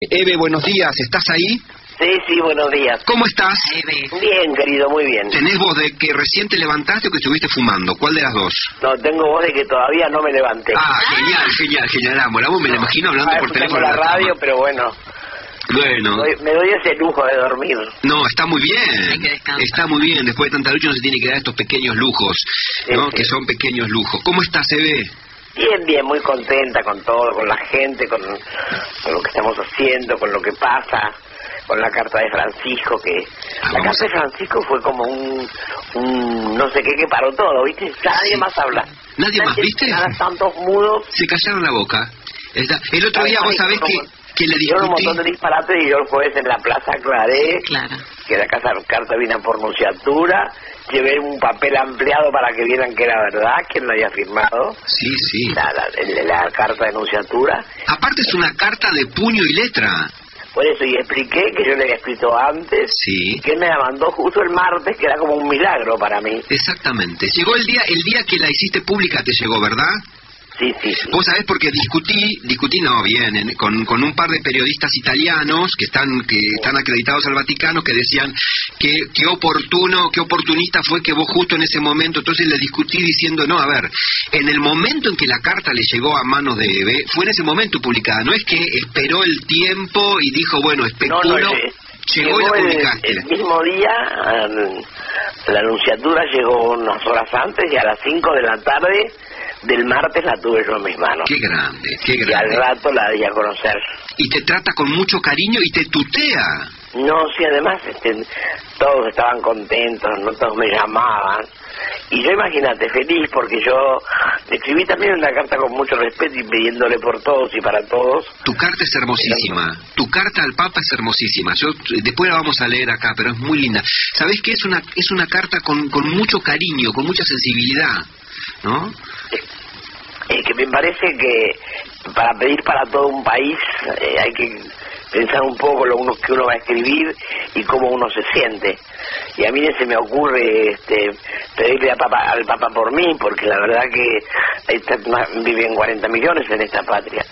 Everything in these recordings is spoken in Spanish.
Eve, buenos días, ¿estás ahí? Sí, sí, buenos días. ¿Cómo estás? Bien, querido, muy bien. ¿Tenés voz de que recién te levantaste o que estuviste fumando? ¿Cuál de las dos? No, tengo voz de que todavía no me levanté. Ah, genial, genial, genial. Amo, la voz me la imagino hablando Ah, por teléfono. la radio, pero bueno, Bueno. doy- me doy ese lujo de dormir. No, está muy bien. Hay que descansar. Está muy bien. Después de tanta lucha no se tiene que dar estos pequeños lujos, ¿no? Sí, sí. Que son pequeños lujos. ¿Cómo estás, Eve? Bien, bien, muy contenta con todo, con la gente, con, con lo que estamos haciendo, con lo que pasa, con la carta de Francisco, que Ah, la carta de Francisco fue como un, un no sé qué que paró todo, ¿viste? Nadie Sí. más habla. Nadie más, ¿viste? Nada, tantos mudos. Se callaron la boca. El otro día, vos sabés que, que le Dijeron un montón de disparates y yo el jueves en la plaza aclaré Claro. que la casa carta vino por nunciatura, llevé un papel ampliado para que vieran que era verdad, él lo había firmado, Sí, sí. la, la, la carta de nunciatura. Aparte es una carta de puño y letra. Por eso, y expliqué que yo le había escrito antes, Sí. que él me la mandó justo el martes, que era como un milagro para mí. Exactamente. Llegó el día, el día que la hiciste pública te llegó, ¿verdad? Sí, sí, sí. Vos sabés porque discutí, discutí no bien, en- con, con un par de periodistas italianos que están que están acreditados al Vaticano que decían que qué oportuno, qué oportunista fue que vos justo en ese momento, entonces le discutí diciendo, no, a ver, en el momento en que la carta le llegó a manos de Eve, fue en ese momento publicada, no es que esperó el tiempo y dijo, bueno, No, especulo, no, lle- llegó y la publicaste. el mismo día, la anunciatura llegó unas horas antes y a las 5 de la tarde del martes la tuve yo en mis manos. Qué grande, qué Y al grande. rato la di a conocer. Y te trata con mucho cariño y te tutea. No, sí, además este, todos estaban contentos, no todos me llamaban. Y yo imagínate, feliz, porque yo escribí también una carta con mucho respeto y pidiéndole por todos y para todos. Tu carta es hermosísima. Tu carta al Papa es hermosísima. Yo después la vamos a leer acá, pero es muy linda. ¿Sabés qué es una es una carta con, con mucho cariño, con mucha sensibilidad, ¿no? Eh, que me parece que para pedir para todo un país eh, hay que pensar un poco lo uno que uno va a escribir y cómo uno se siente. Y a mí se me ocurre este, pedirle a papa, al Papa por mí, porque la verdad que viven 40 millones en esta patria.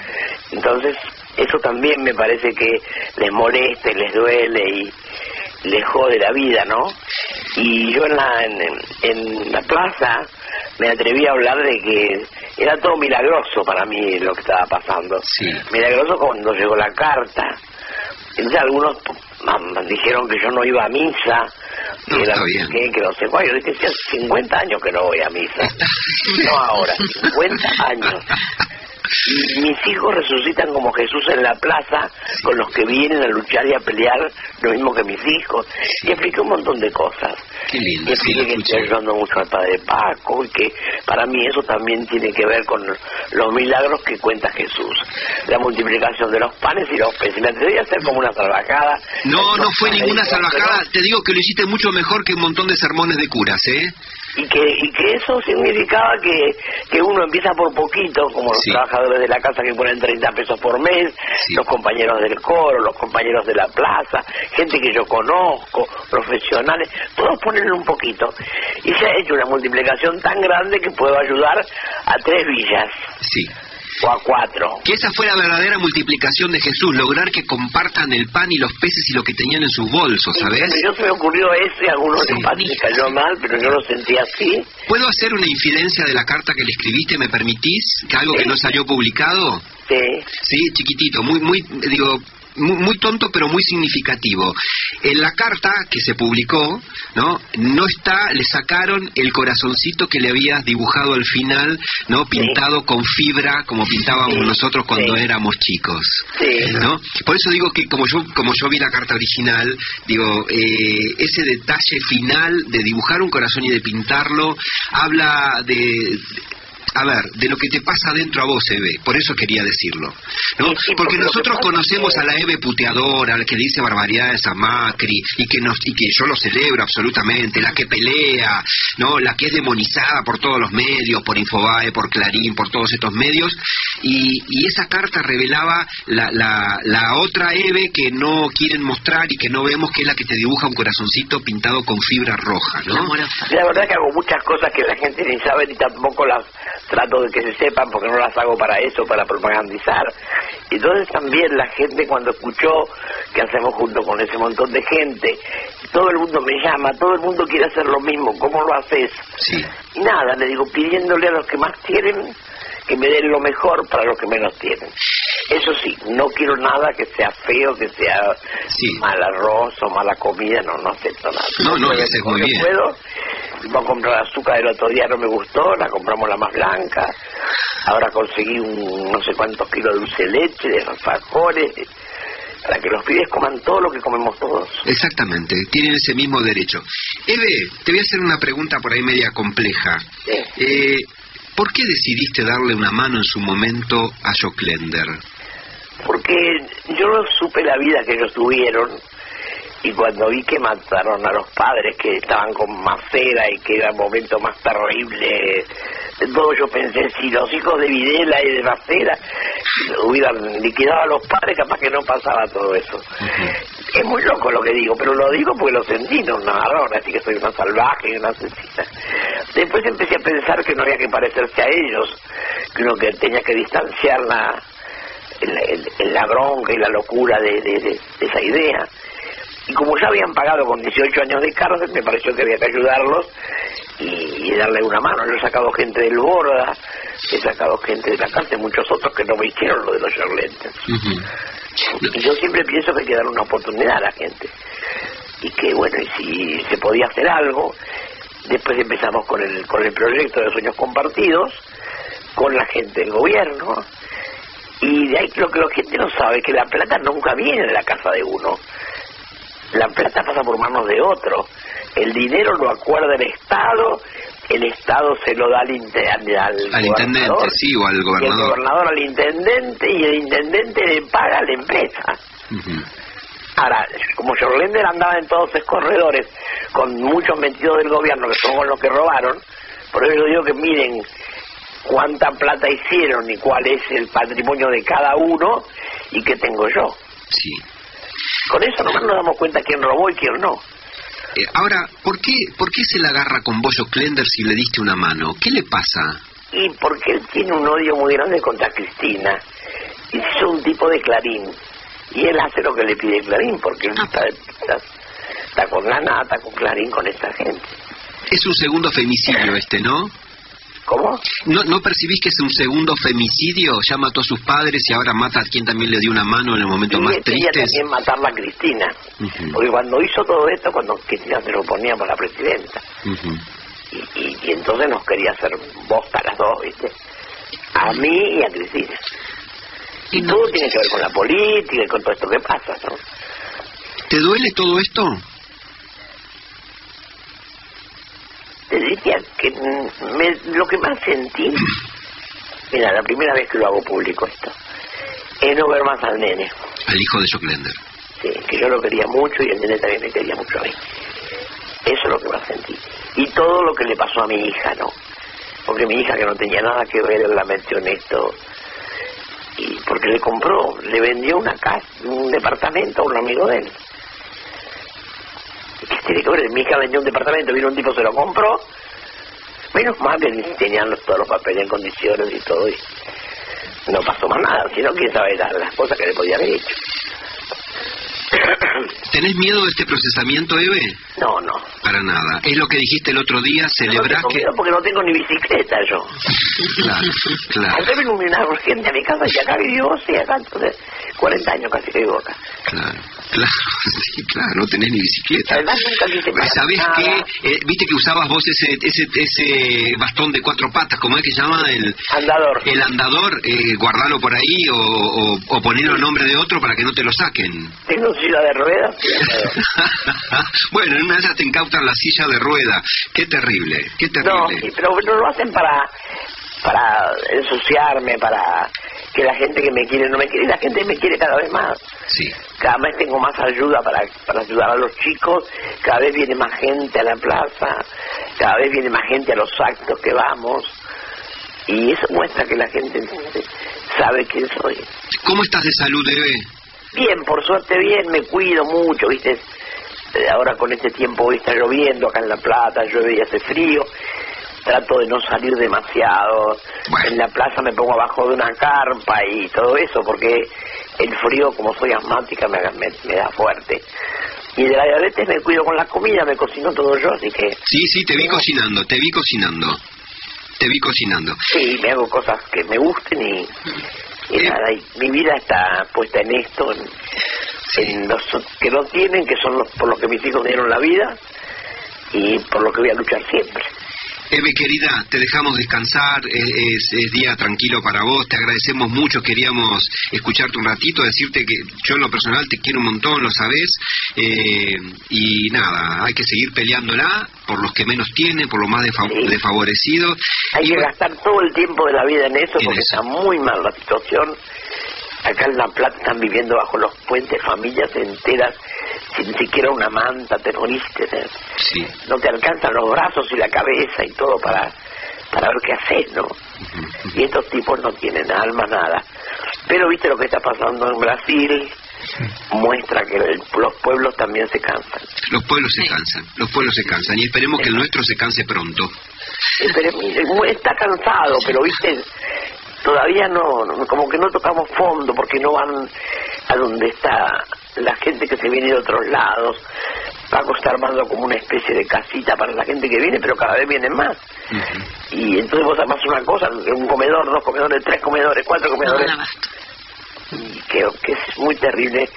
Entonces, eso también me parece que les molesta y les duele y les jode la vida, ¿no? Y yo en la, en la plaza me atreví a hablar de que era todo milagroso para mí lo que estaba pasando. Sí. Milagroso cuando llegó la carta. Entonces algunos dijeron que yo no iba a misa, No, que, bien. que, que no sé cuál. Yo dije, "Sí, hace 50 años que no voy a misa. no ahora, 50 años. Y mis hijos resucitan como Jesús en la plaza, con los que vienen a luchar y a pelear, lo mismo que mis hijos. Y expliqué un montón de cosas. Qué Y lindo, sí, expliqué que estoy ayudando mucho al padre Paco y que para mí eso también tiene que ver con los milagros que cuenta Jesús. La multiplicación de los panes y los peces. Me atreví a hacer como una salvajada. No, no fue ninguna Pero- salvajada. Te digo que lo hiciste mucho mejor que un montón de sermones de curas, ¿eh? Y que y que eso significaba que, que uno empieza por poquito, como los Sí. trabajadores de la casa que ponen 30 pesos por mes, Sí. los compañeros del coro, los compañeros de la plaza, gente que yo conozco, profesionales, todos ponen un poquito. Y se ha hecho una multiplicación tan grande que puedo ayudar a tres villas Sí. O a cuatro. Que esa fue la verdadera multiplicación de Jesús, lograr que compartan el pan y los peces y lo que tenían en sus bolsos, ¿sabes? Yo se me ocurrió a algunos Sí. les cayó mal, pero yo lo sentí así. ¿Puedo hacer una infidencia de la carta que le escribiste, me permitís? Que algo que no salió publicado. Sí. Sí, chiquitito, muy, muy, digo, muy, muy tonto pero muy significativo. En la carta que se publicó, ¿no? No está, le sacaron el corazoncito que le habías dibujado al final, ¿no? Pintado con fibra, como pintábamos Sí, nosotros cuando sí. éramos chicos. Sí. ¿no? Por eso digo que como yo como yo vi la carta original, digo, eh, ese detalle final de dibujar un corazón y de pintarlo habla de a ver, de lo que te pasa dentro a vos, Eve, por eso quería decirlo, ¿no? Sí, sí, porque nosotros es conocemos a la Eve puteadora, la que dice barbaridades a Macri, y que nos, y que yo lo celebro absolutamente, la que pelea, ¿no? La que es demonizada por todos los medios, por Infobae, por Clarín, por todos estos medios, y, y esa carta revelaba la, la, la otra Eve que no quieren mostrar y que no vemos que es la que te dibuja un corazoncito pintado con fibra roja, La ¿no? La verdad que hago muchas cosas que la gente ni sabe ni tampoco las trato de que se sepan porque no las hago para eso, para propagandizar. Entonces también la gente cuando escuchó que hacemos junto con ese montón de gente, todo el mundo me llama, todo el mundo quiere hacer lo mismo, ¿cómo lo haces? Sí. Y nada, le digo, pidiéndole a los que más tienen que me den lo mejor para los que menos tienen. Eso sí, no quiero nada que sea feo, que sea mal arroz o mala comida, no, no acepto nada. No, no, ya sé muy bien. Puedo. Voy a comprar azúcar el otro día, no me gustó, la compramos la más blanca. Ahora conseguí un no sé cuántos kilos de dulce leche, de alfajores, para que los pibes coman todo lo que comemos todos. Exactamente, tienen ese mismo derecho. Eve, te voy a hacer una pregunta por ahí media compleja. Eh, ¿Por qué decidiste darle una mano en su momento a Joclender? Porque yo no supe la vida que ellos tuvieron y cuando vi que mataron a los padres que estaban con Macera y que era el momento más terrible de todo, yo pensé, si los hijos de Videla y de Macera hubieran liquidado a los padres, capaz que no pasaba todo eso. Es muy loco lo que digo, pero lo digo porque lo sentí, no marrón, así que soy una salvaje y una asesina. Después empecé a pensar que no había que parecerse a ellos, que uno que tenía que distanciar la, la bronca y la locura de esa idea y como ya habían pagado con 18 años de cárcel, me pareció que había que ayudarlos y, darle una mano. Yo he sacado gente del Borda, he sacado gente de la cárcel, muchos otros que no me hicieron lo de los Charlentes. Y yo siempre pienso que hay que dar una oportunidad a la gente. Y que, bueno, y si se podía hacer algo, después empezamos con el, con el proyecto de Sueños Compartidos, con la gente del gobierno, y de ahí lo que la gente no sabe es que la plata nunca viene de la casa de uno la plata pasa por manos de otro. El dinero lo acuerda el Estado, el Estado se lo da al, al, intendente, sí, o al gobernador. el gobernador al intendente y el intendente le paga a la empresa. Ahora, como Jorlender andaba en todos esos corredores con muchos metidos del gobierno que son los que robaron, por eso digo que miren cuánta plata hicieron y cuál es el patrimonio de cada uno y qué tengo yo. Sí. Con eso nomás nos damos cuenta quién robó y quién no. Eh, ahora, ¿por qué, ¿por qué se la agarra con Bollo Klender si le diste una mano? ¿Qué le pasa? Y porque él tiene un odio muy grande contra Cristina. Y es un tipo de Clarín. Y él hace lo que le pide Clarín, porque él está, está, con la nata, con Clarín, con esta gente. Es un segundo femicidio este, ¿no? ¿Cómo? ¿No, ¿No percibís que es un segundo femicidio? Ya mató a sus padres y ahora mata a quien también le dio una mano en el momento más triste. también matarla a Cristina. Porque cuando hizo todo esto, cuando Cristina se lo ponía por la presidenta. y, y, entonces nos quería hacer bosta a las dos, ¿viste? A mí y a Cristina. Y, todo tiene que ver con la política y con todo esto que pasa, ¿no? ¿Te duele todo esto? Te diría que lo que más sentí, mira, la primera vez que lo hago público esto, es no ver más al nene. Al hijo de Joclender. Sí, que yo lo quería mucho y el nene también me quería mucho a mí. Eso es lo que más sentí. Y todo lo que le pasó a mi hija, ¿no? Porque mi hija que no tenía nada que ver, la metió en esto. Y porque le compró, le vendió una casa, un departamento a un amigo de él. ¿Qué tiene que? Mi hija vendió un departamento, vino un tipo, se lo compró. Menos mal que tenían todos los papeles en condiciones y todo. Y no pasó más nada, sino que sabe las cosas que le podía haber hecho. ¿Tenés miedo de este procesamiento, Eve? No, no. Para nada. Es lo que dijiste el otro día, celebrás no que... Miedo porque no tengo ni bicicleta yo. claro, claro. Acá vino una urgente a mi casa y acá vivió y acá entonces 40 años casi que vivo acá. Claro. Claro, sí, claro, no tenés ni bicicleta. Además nunca ¿Sabés qué? Eh, viste que usabas vos ese, ese ese bastón de cuatro patas, ¿cómo es que se llama? El andador. El andador, eh, guardalo por ahí o, o, ponerlo a nombre de otro para que no te lo saquen. Tengo silla de ruedas. bueno, en una de esas te incautan la silla de rueda. Qué terrible, qué terrible. No, sí, pero no lo hacen para para ensuciarme, para que la gente que me quiere no me quiere, y la gente me quiere cada vez más. Sí. Cada vez tengo más ayuda para, para ayudar a los chicos, cada vez viene más gente a la plaza, cada vez viene más gente a los actos que vamos, y eso muestra que la gente sabe quién soy. ¿Cómo estás de salud, Eve? Bien, por suerte bien, me cuido mucho, ¿viste? Eh, ahora con este tiempo hoy está lloviendo acá en La Plata, llueve y hace frío, trato de no salir demasiado. En la plaza me pongo abajo de una carpa y todo eso, porque el frío, como soy asmática, me, me, da fuerte. Y de la diabetes me cuido con la comida, me cocino todo yo, así que... Sí, sí, te vi cocinando, te vi cocinando. Te vi cocinando. Sí, me hago cosas que me gusten y, y nada, y mi vida está puesta en esto, en, los que no tienen, que son los, por los que mis hijos dieron la vida y por lo que voy a luchar siempre. Eve, querida, te dejamos descansar, es, día tranquilo para vos, te agradecemos mucho, queríamos escucharte un ratito, decirte que yo en lo personal te quiero un montón, lo sabés, eh, y nada, hay que seguir peleándola por los que menos tienen, por los más desfavorecidos. Hay que gastar todo el tiempo de la vida en eso, porque está muy mal la situación. Acá en La Plata están viviendo bajo los puentes familias enteras sin siquiera una manta, te moriste. Sí. No te alcanzan los brazos y la cabeza y todo para, para ver qué hacer, ¿no? Y estos tipos no tienen alma, nada. Pero viste lo que está pasando en Brasil, muestra que los pueblos también se cansan. Los pueblos se cansan, los pueblos se cansan y esperemos que el nuestro se canse pronto. Está cansado, pero viste, todavía no, como que no tocamos fondo porque no van a donde está la gente que se viene de otros lados. Paco está armando como una especie de casita para la gente que viene, pero cada vez vienen más. Y entonces vos armás una cosa, un comedor, dos comedores, tres comedores, cuatro comedores. y que, que es muy terrible.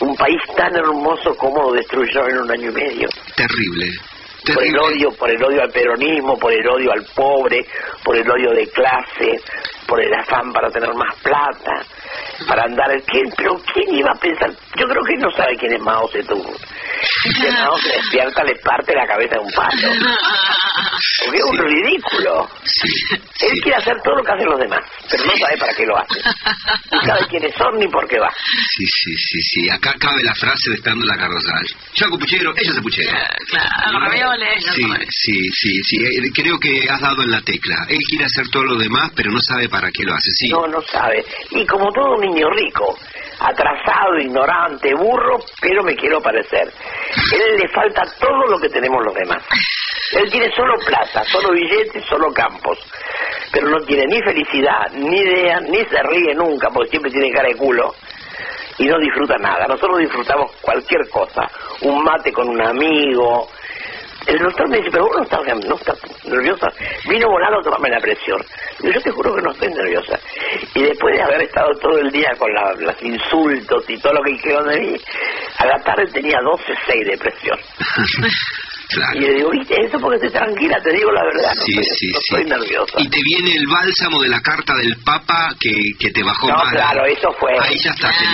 Un país tan hermoso como lo destruyeron en un año y medio. Terrible por el odio, por el odio al peronismo, por el odio al pobre, por el odio de clase, por el afán para tener más plata, para andar. ¿Quién, pero quién iba a pensar? Yo creo que no sabe quién es Mao Zedong. Si Mao se despierta le parte la cabeza de un palo. Porque es un ridículo. Él quiere hacer todo lo que hacen los demás, pero no sabe para qué lo hace. No sabe quiénes son ni por qué va. Sí, sí, sí, sí. Acá cabe la frase de estando la carrozal. Yo hago puchero, ella se puchero. Claro, Sí, sí, sí, sí. Eh, creo que has dado en la tecla. Él quiere hacer todo lo demás, pero no sabe para qué lo hace, sí. No, no sabe. Y como todo niño rico, atrasado, ignorante, burro, pero me quiero parecer. Él le falta todo lo que tenemos los demás. Él tiene solo plata, solo billetes, solo campos. Pero no tiene ni felicidad, ni idea, ni se ríe nunca, porque siempre tiene cara de culo. Y no disfruta nada. Nosotros disfrutamos cualquier cosa. Un mate con un amigo, el doctor me dice, pero vos no estás, no nerviosa. Vino volando a tomarme la presión. Y yo te juro que no estoy nerviosa. Y después de haber estado todo el día con los insultos y todo lo que dijeron de mí, a la tarde tenía 12,6 de presión. Y le digo, viste, eso porque estoy tranquila, te digo la verdad, no, sí, estoy, sí, estoy nerviosa. Y te viene el bálsamo de la carta del Papa que, que te bajó no, claro, eso fue. Ahí ya está, se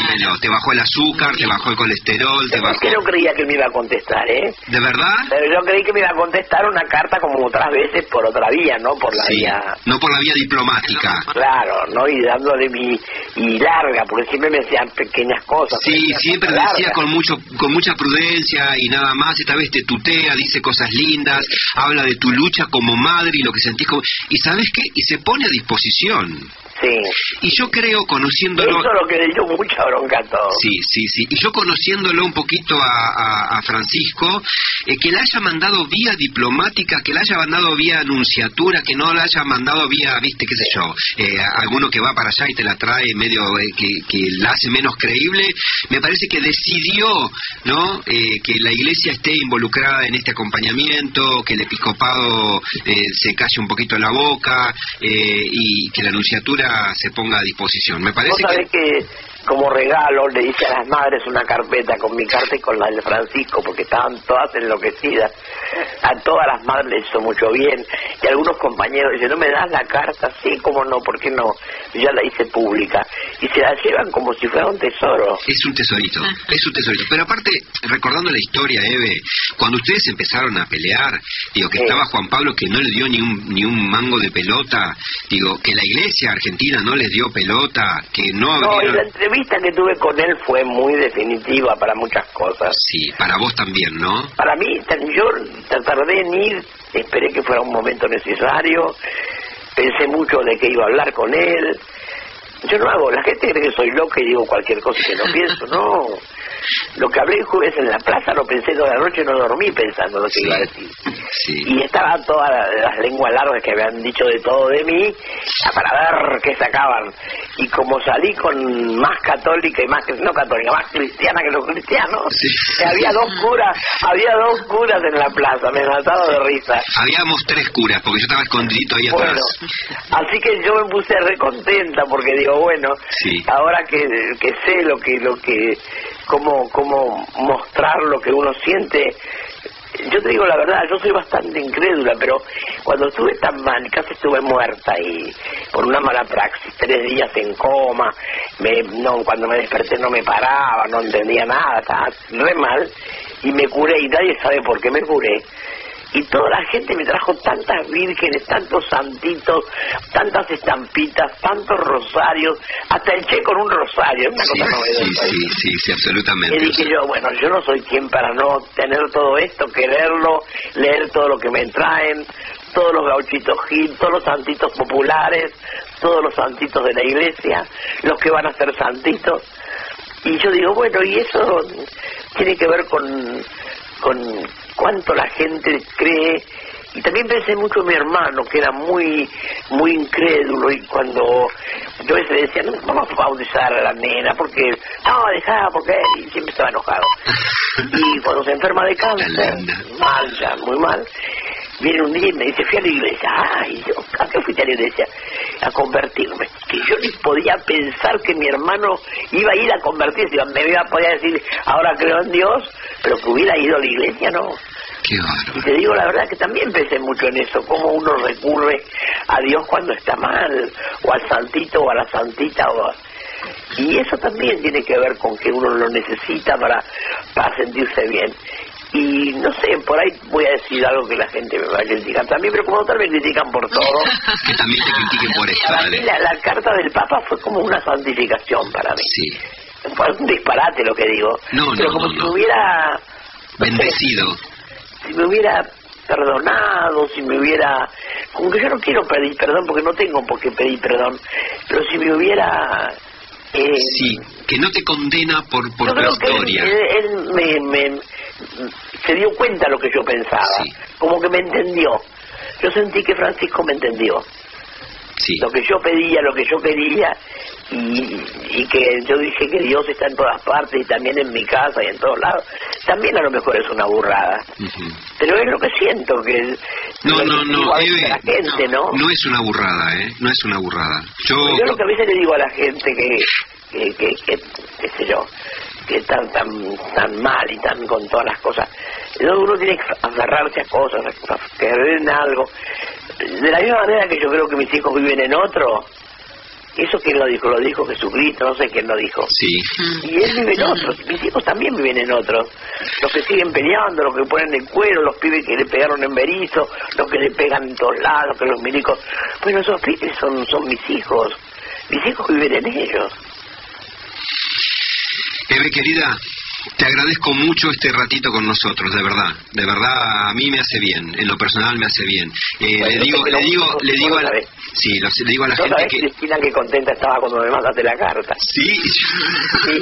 Te bajó el azúcar, te bajó el colesterol, te bajó... que no creía que me iba a contestar, ¿eh? ¿De verdad? Pero yo creí que me iba a contestar una carta como otras veces por otra vía, no por la vía... No por la vía diplomática. Claro, ¿no? Y dándole mi... Y larga, porque siempre me decían pequeñas cosas. Sí, siempre decía con mucho con mucha prudencia y nada más. Esta vez te tutea, dice cosas lindas, habla de tu lucha como madre y lo que sentís como... Y sabes qué, y se pone a disposición. Sí. Y yo creo, conociéndolo... Eso lo que le dio mucha bronca a todo. Sí, sí, sí. Y yo conociéndolo un poquito a, a, Francisco, eh, que la haya mandado vía diplomática, que la haya mandado vía anunciatura, que no la haya mandado vía, viste, qué sé yo, eh, alguno que va para allá y te la trae medio, eh, que, que la hace menos creíble, me parece que decidió, ¿no?, que la iglesia esté involucrada en este acompañamiento, que el episcopado se calle un poquito la boca y que la anunciatura se ponga a disposición. Me parece que como regalo le hice a las madres una carpeta con mi carta y con la de Francisco, porque estaban todas enloquecidas. A todas las madres les hizo mucho bien. Y algunos compañeros dicen, ¿no me das la carta? Sí, ¿cómo no? ¿Por qué no? ya la hice pública. Y se la llevan como si fuera un tesoro. Es un tesorito, es un tesorito. Pero aparte, recordando la historia, Eve, cuando ustedes empezaron a pelear, digo, que estaba Juan Pablo que no le dio ni un, ni un mango de pelota, digo, que la iglesia argentina no les dio pelota, que no abrieron vista que tuve con él fue muy definitiva para muchas cosas. Sí, para vos también, ¿no? Para mí, yo tardé en ir, esperé que fuera un momento necesario, pensé mucho de que iba a hablar con él. Yo no hago, la gente cree que soy loca y digo cualquier cosa que no pienso, no. Lo que hablé el jueves en la plaza lo pensé toda la noche, no dormí pensando lo que iba a decir. y estaban todas las lenguas largas que habían dicho de todo de mí para ver qué sacaban. Y como salí con más católica y más, no católica, más cristiana que los cristianos, había dos curas, había dos curas en la plaza, me mataba de risa. Habíamos tres curas, porque yo estaba escondido ahí atrás. así que yo me puse recontenta porque digo, bueno, ahora que, que sé lo que, lo que, cómo, cómo mostrar lo que uno siente, yo te digo la verdad, yo soy bastante incrédula, pero cuando estuve tan mal, casi estuve muerta y por una mala praxis, tres días en coma, me, no, cuando me desperté no me paraba, no entendía nada, estaba re mal y me curé y nadie sabe por qué me curé y toda la gente me trajo tantas vírgenes, tantos santitos, tantas estampitas, tantos rosarios, hasta el che con un rosario, una sí, cosa Sí, sí, sí, sí, absolutamente. Y dije yo, bueno, yo no soy quien para no tener todo esto, quererlo, leer todo lo que me traen, todos los gauchitos gil, todos los santitos populares, todos los santitos de la iglesia, los que van a ser santitos. Y yo digo, bueno, y eso tiene que ver con, con cuánto la gente cree y también pensé mucho en mi hermano que era muy muy incrédulo y cuando yo le decía no vamos a bautizar a la nena porque no dejá porque y siempre estaba enojado. Y cuando se enferma de cáncer mal ya muy mal viene un día y me dice fui a la iglesia ay yo a qué fui a la iglesia a convertirme que yo ni podía pensar que mi hermano iba a ir a convertirse. Me iba a poder decir ahora creo en Dios pero que hubiera ido a la iglesia no y te digo la verdad que también pensé mucho en eso, cómo uno recurre a Dios cuando está mal, o al santito o a la santita, o y eso también tiene que ver con que uno lo necesita para, para sentirse bien. Y no sé, por ahí voy a decir algo que la gente me va a criticar también, pero como tal me critican por todo. que también te critiquen por eso, La, la, carta del Papa fue como una santificación para mí. Sí. Un disparate lo que digo. No, pero como si hubiera... Bendecido si me hubiera perdonado, si me hubiera... Como que yo no quiero pedir perdón porque no tengo por qué pedir perdón, pero si me hubiera... Eh, sí, que no te condena por, por tu historia. Él, me, me, se dio cuenta de lo que yo pensaba, como que me entendió. Yo sentí que Francisco me entendió. Lo que yo pedía, lo que yo quería, y, que yo dije que Dios está en todas partes y también en mi casa y en todos lados, también a lo mejor es una burrada. Pero es lo que siento, que no, no, no, la gente, no, no, es una burrada, ¿eh? No es una burrada. Yo, yo lo que a veces le digo a la gente que, que, que, que qué sé yo, que están tan, tan mal y tan con todas las cosas. Uno tiene que agarrarse a cosas, a creer en algo. De la misma manera que yo creo que mis hijos viven en otro, eso quién lo dijo, lo dijo Jesucristo, no sé quién lo dijo. Sí. Y él vive en otros, mis hijos también viven en otros. Los que siguen peleando, los que ponen el cuero, los pibes que le pegaron en Berizo, los que le pegan en todos lados, que los milicos. Bueno, esos pibes son, son mis hijos. Mis hijos viven en ellos. Eve, querida, te agradezco mucho este ratito con nosotros, de verdad. De verdad, a mí me hace bien, en lo personal me hace bien. Eh, le digo, le digo, le digo a la, sí, lo, le digo a la gente que... Cristina, que contenta estaba cuando me mandaste la carta. Sí. sí.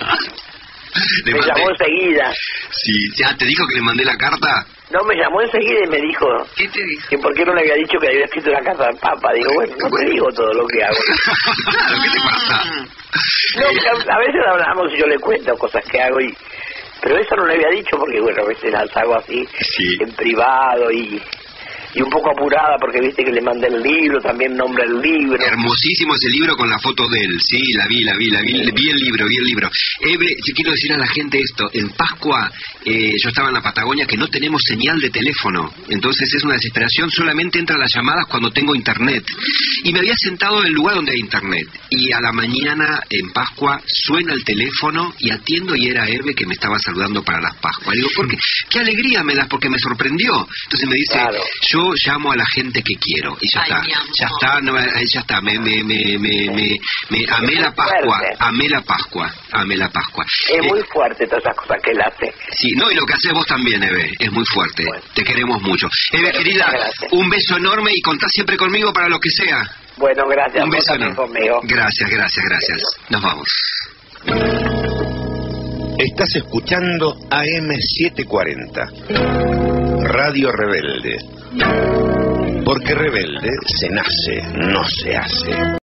me llamó enseguida. Sí, ya te dijo que le mandé la carta. No, me llamó enseguida y me dijo. ¿Qué te dijo? Que por qué no le había dicho que había escrito la carta al Papa. Digo, bueno, no te digo todo lo que hago. No, a veces hablamos y yo le cuento cosas que hago y pero eso no le había dicho porque, bueno, a veces las hago así en privado y y un poco apurada porque viste que le mandé el libro, también nombra el libro. Hermosísimo ese libro con la foto de él, sí, la vi, la vi, la vi, vi el libro, vi el libro. Eve, yo quiero decir a la gente esto, en Pascua eh, yo estaba en la Patagonia que no tenemos señal de teléfono, entonces es una desesperación, solamente entran las llamadas cuando tengo internet. Y me había sentado en el lugar donde hay internet, y a la mañana en Pascua suena el teléfono y atiendo y era Eve que me estaba saludando para las Pascuas. Digo, ¿por qué? Qué alegría me das porque me sorprendió. Entonces me dice, yo llamo a la gente que quiero y ya está, ya está, no, eh, ya está, me, me, me, me, me, amé la Pascua, amé la Pascua, amé la Pascua. Es muy eh, fuerte todas esas cosas que él hace. Sí, no, y lo que haces vos también, Eve, es muy fuerte, te queremos mucho. Eve, querida, un beso enorme y contá siempre conmigo para lo que sea. Bueno, gracias. Un beso enorme. Conmigo. Gracias, gracias, gracias. Nos vamos. Estás escuchando AM740, Radio Rebelde Porque rebelde se nace, no se hace.